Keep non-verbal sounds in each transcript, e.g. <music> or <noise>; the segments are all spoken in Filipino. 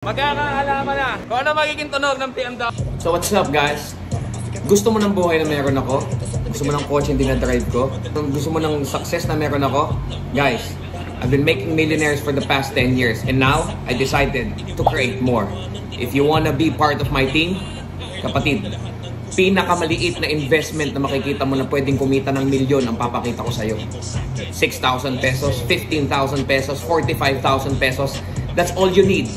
Magkakaalaman na kung ano magiging tunog ng BMW. So what's up guys? Gusto mo ng buhay na meron ako? Gusto mo ng kotse hindi na-drive ko? Gusto mo ng success na meron ako? Guys, I've been making millionaires for the past 10 years and now I decided to create more. If you wanna be part of my team, kapatid, pinakamaliit na investment na makikita mo na pwedeng kumita ng milyon ang papakita ko sa'yo. 6,000 pesos, 15,000 pesos, 45,000 pesos. That's all you need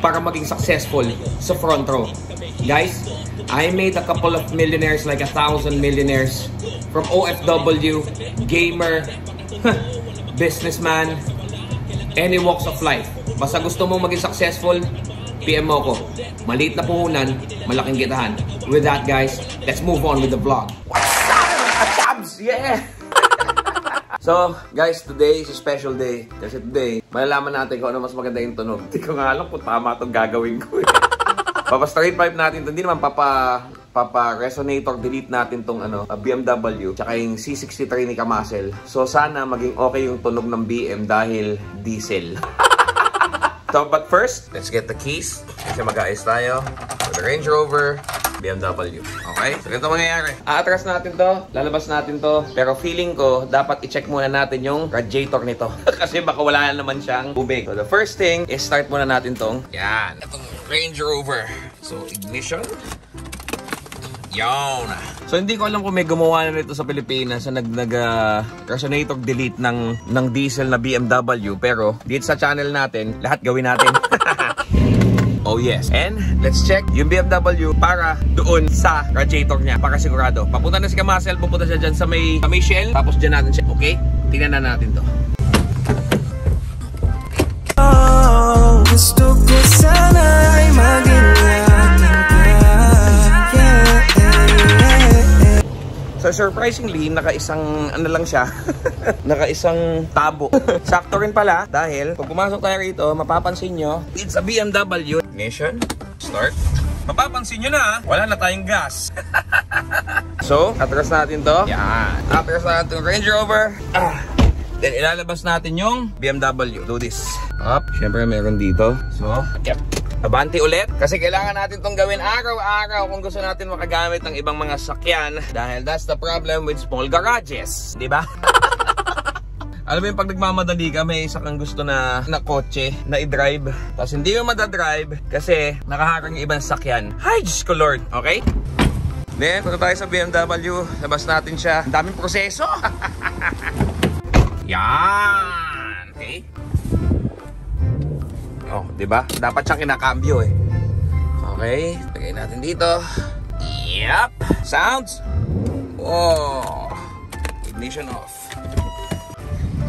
para maging successful sa front row. Guys, I made a couple of millionaires like a thousand millionaires from OFW, gamer, businessman, any walks of life. Basta gusto mong maging successful, PM mo ko. Maliit na puhunan, malaking kitahan. With that guys, let's move on with the vlog. Chabs! Yeah! So, guys, today is a special day. Kasi today, malalaman natin kung ano mas maganda yung tunog. Hindi ko nga alam kung tama itong gagawin ko. <laughs> eh. Papa straight pipe natin to. Hindi naman papa papa resonator delete natin tong ano uh, BMW tsaka yung C63 ni Kamasel. So sana maging okay yung tunog ng BM dahil diesel. <laughs> so but first, let's get the keys kasi mag-aayos tayo. So the Range Rover BMW. Okay? So, ganito mangyayari. Aatras natin to, lalabas natin to, pero feeling ko, dapat i-check muna natin yung radiator nito. <laughs> Kasi baka wala na naman siyang tubig. So, the first thing is start muna natin tong, yan, itong Range Rover. So, ignition. Yon. So hindi ko alam kung may gumawa na nito sa Pilipinas na nag nag uh, resonator delete ng ng diesel na BMW pero dito sa channel natin lahat gawin natin. <laughs> Oh yes. And let's check yung BMW para doon sa radiator niya para sigurado. Papunta na si Kamasel, pupunta siya dyan sa may, sa may shell. Tapos dyan natin siya. Okay? Tingnan na natin to. Oh, gusto ko sana ay maging So surprisingly, naka-isang ano lang siya. <laughs> naka-isang tabo. Sakto rin pala dahil pag pumasok tayo rito, mapapansin nyo, it's a BMW. Ignition. Start. Mapapansin nyo na, wala na tayong gas. <laughs> so, atras natin to. Yan. Atras natin yung Range Rover. Ah. Then, ilalabas natin yung BMW. Do this. Up. Siyempre, meron dito. So, yep. Abante ulit kasi kailangan natin tong gawin araw-araw kung gusto natin makagamit ng ibang mga sakyan dahil that's the problem with small garages, di ba? <laughs> Alam mo yung pag nagmamadali ka, may isa kang gusto na, na kotse na i-drive. Tapos hindi mo madadrive kasi nakaharang yung ibang sakyan. Hi, Diyos ko Lord. Okay? Then, punta tayo sa BMW. Labas natin siya. Ang daming proseso. <laughs> Yan. Oh, 'di ba? Dapat siyang kinakambyo eh. Okay, lagay natin dito. Yep. Sounds. Oh. Ignition off.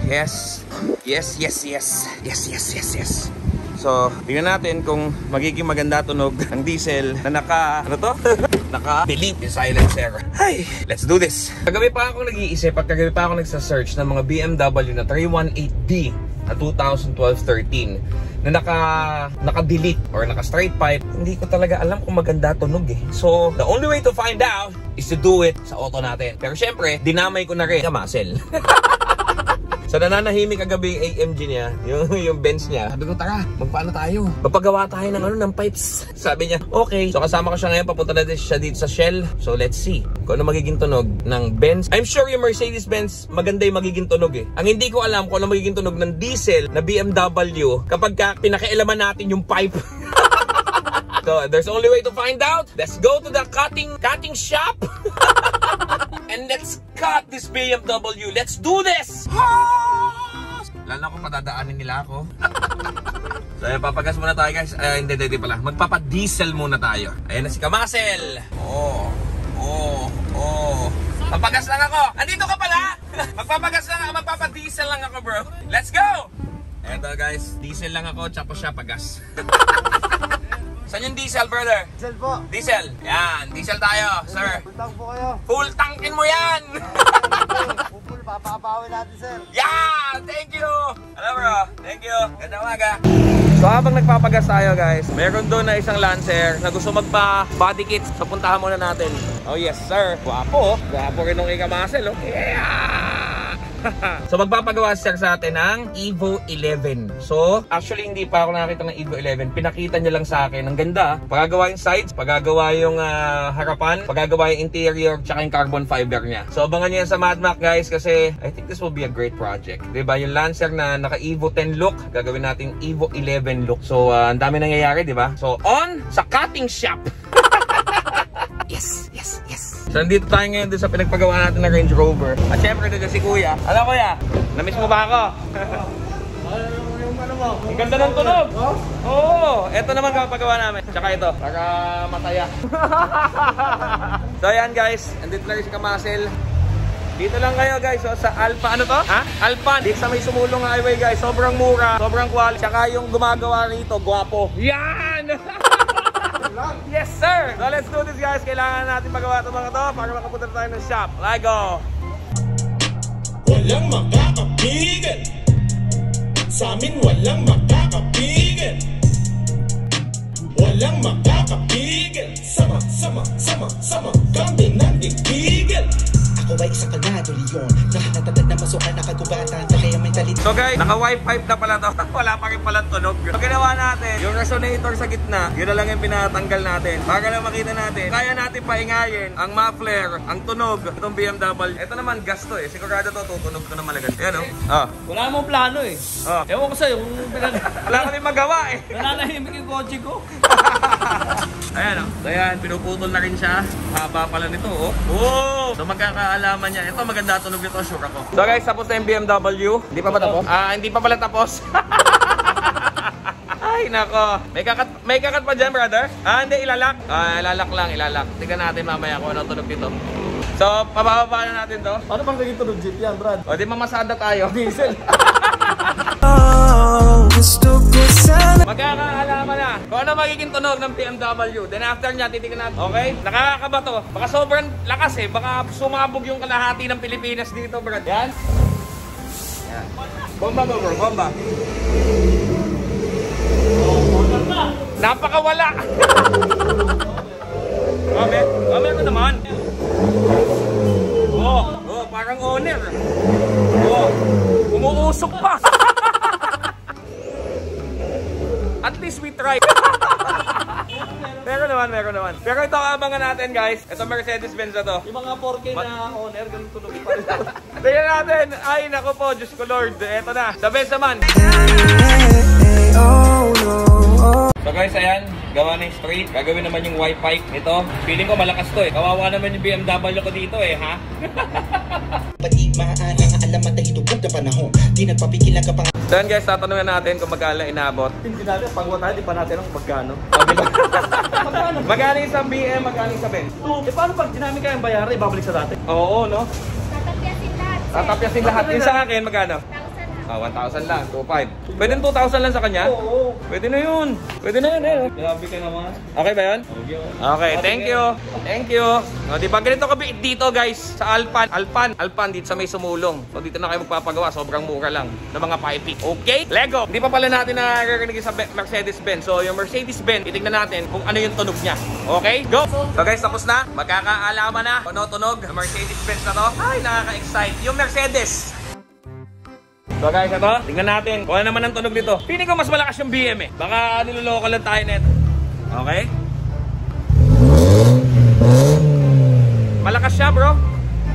Yes. Yes, yes, yes. Yes, yes, yes, yes. So, tingnan natin kung magiging maganda tunog <laughs> ng diesel na naka, ano to? <laughs> naka delete yung silencer. Hi, let's do this. Kagabi pa ako nag-iisip at kagabi pa ako nagsa-search ng mga BMW na 318D na 2012-13 na naka naka-delete or naka-straight pipe, hindi ko talaga alam kung maganda tunog eh. So, the only way to find out is to do it sa auto natin. Pero syempre, dinamay ko na rin <laughs> sa. So nananahimik kagabi yung AMG niya, <laughs> yung, yung bench niya. Sabi ko, tara, magpaano tayo? Magpagawa tayo ng ano, ng pipes. <laughs> Sabi niya, okay. So kasama ko siya ngayon, papunta na din siya dito sa Shell. So let's see kung ano magiging tunog ng Benz. I'm sure yung Mercedes-Benz, maganda yung magiging tunog eh. Ang hindi ko alam kung ano magiging tunog ng diesel na BMW kapag ka pinakailaman natin yung pipe. <laughs> So, there's only way to find out. Let's go to the cutting cutting shop. And let's cut this BMW. Let's do this! Lalo ko patadaanin nila ako. <laughs> so, ayun, papagas muna tayo guys. Ay, hindi, hindi pala. Magpapa-diesel muna tayo. Ayan na si Kamasel. Oh, oh, oh. Papagas lang ako. Andito ka pala. <laughs> Magpapagas lang ako. Magpapa-diesel lang ako bro. Let's go! Eto guys, diesel lang ako. Tapos siya pagas. <laughs> Yung diesel, brother? Diesel po. Diesel. Yan, diesel tayo, sir. Pultang po kayo. Full tankin mo yan! Pupul, papapawin natin, sir. yeah! Thank you! Hello, bro. Thank you. Ganda umaga. So habang nagpapagas tayo guys, meron doon na isang Lancer na gusto magpa body kit. So puntahan muna natin. Oh yes sir, guwapo. Guwapo rin nung ikamasel oh. Yeah! <laughs> so magpapagawa sir sa atin ng Evo 11. So actually hindi pa ako nakakita ng Evo 11. Pinakita niya lang sa akin. Ang ganda. Pagagawa yung sides, pagagawa yung ah, harapan, pagagawa yung interior, tsaka yung carbon fiber niya. So abangan niyo yan sa Madmac guys kasi I think this will be a great project. ba Yung Lancer na naka Evo 10 look, gagawin natin Evo 11 look. So ah, ang dami nangyayari, ba? So on sa cutting shop. <laughs> Yes, yes, yes. So, nandito tayo ngayon doon sa pinagpagawa natin ng Range Rover. At syempre, doon si Kuya. Ano, Kuya? Namiss mo ba ako? <laughs> Ang ganda ng tunog. Oo. Oh, ito naman kapagawa namin. Tsaka ito, para mataya. <laughs> so, ayan guys. Andito na rin si Kamasel. Dito lang kayo guys, oh, sa Alpha, ano to? Ha? Alpha, di sa may sumulong highway guys. Sobrang mura, sobrang quality. Tsaka yung gumagawa rito, gwapo. Yan! <laughs> yes sir! So let's do this guys. Kailangan natin magawa itong mga to para makapunta tayo ng shop. Let's go! Walang makakapigil Sa amin walang makakapigil Walang makakapigil Sama, sama, sama, sama Kami nandigigil Ako ay isang kalado leon Lahat ng tatag na masukan nakagubatan Kaya mentality So guys, naka Wi-Fi na pala to. <laughs> Wala pa rin pala tunog. So ginawa natin, yung resonator sa gitna, yun na lang yung pinatanggal natin. Para lang makita natin, kaya natin paingayin ang muffler, ang tunog, itong BMW. Ito naman gas to eh. Sigurado to, tutunog to na malagas. Yan oh. Ah. Wala mong plano eh. Oh. Ewan ko sa'yo, kung <laughs> pinag... Wala kami magawa eh. <laughs> Nananahimik yung kotse ko. Ayan o. So ayan, pinuputol na rin siya. Haba pala nito oh. Oh! So magkakaalaman niya. Ito maganda tunog nito, sure ako. So guys, tapos na yung BMW. Hindi pa ba tapos? Ah, hindi pa pala tapos. <laughs> Ay, nako. May kakat, may kakat pa dyan, brother? Ah, hindi, ilalak. Ah, ilalak lang, ilalak. Tingnan natin mamaya kung ano tunog dito. So, pababa na natin to. Ano bang naging tunog jeep yan, Brad? O, di mamasada tayo. Diesel. <laughs> Oh, sana Magkakaalaman na kung ano magiging tunog ng BMW. Then after niya, titignan natin. Okay? Nakakakaba to. Baka sobrang lakas eh. Baka sumabog yung kalahati ng Pilipinas dito, Brad. Yan. Yan. Bomba ba, bro? Bomba. Napakawala. <laughs> mer oh, meron naman. Oh, oh, parang owner. Oh, umuusok pa. At least we try. <laughs> meron naman, meron naman. Pero ito ang abangan natin guys. Ito Mercedes-Benz na to. Yung mga 4K na owner, ganun tunog pa rin. <laughs> Tingnan natin. Ay, nako po. Diyos ko Lord. Ito na. The Benz naman. So guys, ayan. Gawa na yung straight. Gagawin naman yung wifi nito. Feeling ko malakas to eh. Kawawa naman yung BMW ko dito eh, ha? <laughs> Patigmaan ang alamat na hitubog na panahon Di nagpapikil ang kapang So yan guys, tatanungin natin kung magkano inabot. Hindi natin, pag wala, di pa natin ang magkano. <laughs> O, di ba? <laughs> magkano isang BM, magkano isang Benz? Eh, paano pag dinami kayang bayaran, ibabalik sa dati? Oo, no? Tatapyasin lahat. Tatapyasin lahat. Yung sa akin, magkano? 1,000 lang. Ah, 1,000 lang, 2,500. Pwede 2,000 lang sa kanya? Oo. Pwede na yun. Pwede na yun, eh. Grabe ka naman. Okay ba yun? Okay, thank you. Thank you. O, di ba ganito kabi dito guys sa Alpan. Alpan, Alpan dito sa may sumulong. So dito na kayo magpapagawa, sobrang mura lang ng mga piping. Okay? Lego. Hindi pa pala natin naririnig sa Be- Mercedes-Benz. So yung Mercedes-Benz, titignan natin kung ano yung tunog niya. Okay? Go! So guys, tapos na. Magkakaalaman na. Ano tunog? Mercedes-Benz na to. Ay, nakaka-excite. Yung Mercedes. So guys, ito, tingnan natin kung ano naman ang tunog nito. Feeling ko mas malakas yung BM eh. Baka niloloko lang tayo nito. Okay? Malakas siya, bro.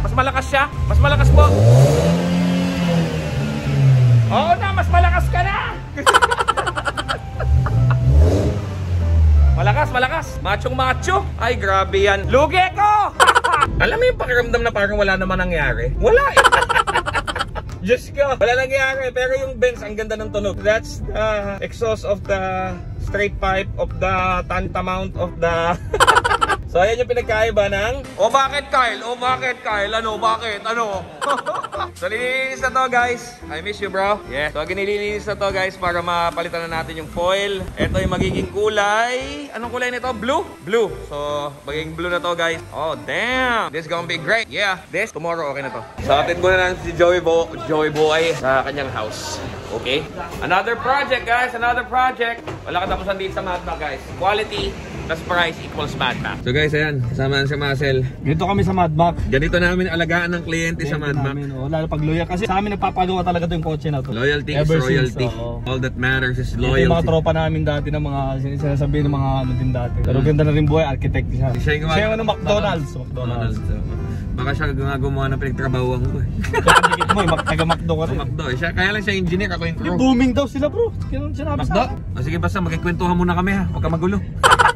Mas malakas siya. Mas malakas po. Oo na, mas malakas ka na. <laughs> malakas, malakas. Machong macho. Ay, grabe yan. Lugi ko! <laughs> Alam mo yung pakiramdam na parang wala naman nangyari? Wala eh. <laughs> Diyos ko, wala nangyari. Pero yung Benz, ang ganda ng tunog. That's the exhaust of the straight pipe of the tantamount of the... <laughs> so, ayan yung pinagkaiba ng... O bakit Kyle? O bakit Kyle? Ano? Bakit? Ano? <laughs> so, nililinis na to guys. I miss you bro. Yeah. So, ginililinis na to guys para mapalitan na natin yung foil. Ito yung magiging kulay. Anong kulay nito? Blue? Blue. So, magiging blue na to guys. Oh, damn. This gonna be great. Yeah. This, tomorrow okay na to. So, atin ko na lang si Joey, Bo Joey Boy sa kanyang house. Okay? Another project, guys. Another project. Wala katapusan dito sa Madmac, guys. Quality plus price equals Madmac. So guys, ayan. Kasama na si Marcel. Dito kami sa Madmac. Ganito namin alagaan ng kliyente sa Madmac. Namin, oh, lalo pag loyal. Kasi sa amin nagpapagawa talaga 'to yung kotse na to. Loyalty is Ever since, royalty. oo. All that matters is Ito yung mga loyalty. tropa namin dati ng mga sin- sinasabi ng mga ano din dati. Pero ganda na rin buhay, architect siya. Siya yung Siya yung ano, McDonald's. McDonald's. McDonald's. Baka siya nga gumawa ng pinagtrabahuan ko eh. Dikit mo, eh, Mac- taga McDo ka rin. Macdo eh. Siya, kaya lang siya engineer, ako yung crew. booming daw sila bro. Sinabi Macdo? sa akin. O sige basta, magkikwentuhan muna kami ha. Huwag ka magulo. <laughs>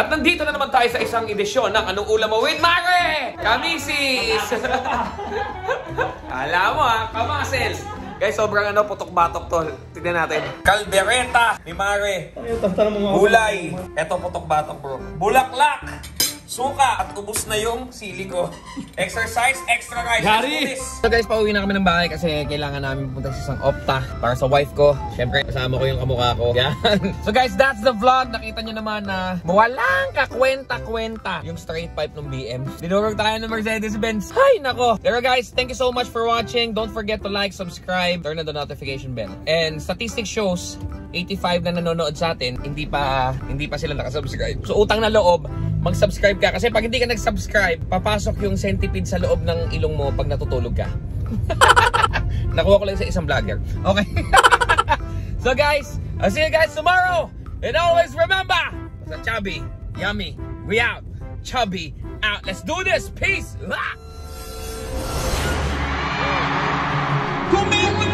At nandito na naman tayo sa isang edisyon ng Anong Ulam Mo with Mare! Kamisis! <laughs> Alam mo ha, kamasel. Guys, sobrang ano, putok-batok to. Tignan natin. Caldereta ni Mare. Gulay. Eto putok-batok bro. Bulaklak. Suka at ubus na yung sili ko. <laughs> Exercise, extra rice. Gary! So guys, pauwi na kami ng bahay kasi kailangan namin pumunta sa isang opta para sa wife ko. Siyempre, kasama ko yung kamukha ko. <laughs> Yan. so guys, that's the vlog. Nakita nyo naman na walang kakwenta-kwenta yung straight pipe ng BM. Dinurog tayo ng Mercedes-Benz. Ay, nako. Pero guys, thank you so much for watching. Don't forget to like, subscribe, turn on the notification bell. And statistics shows, 85 na nanonood sa atin, hindi pa hindi pa sila nakasubscribe. So utang na loob, mag-subscribe ka. Kasi pag hindi ka nag-subscribe, papasok yung centipede sa loob ng ilong mo pag natutulog ka. <laughs> Nakuha ko lang sa isang vlogger. Okay. <laughs> so guys, I'll see you guys tomorrow. And always remember, sa chubby, yummy, we out. Chubby, out. Let's do this. Peace. <laughs> Kung may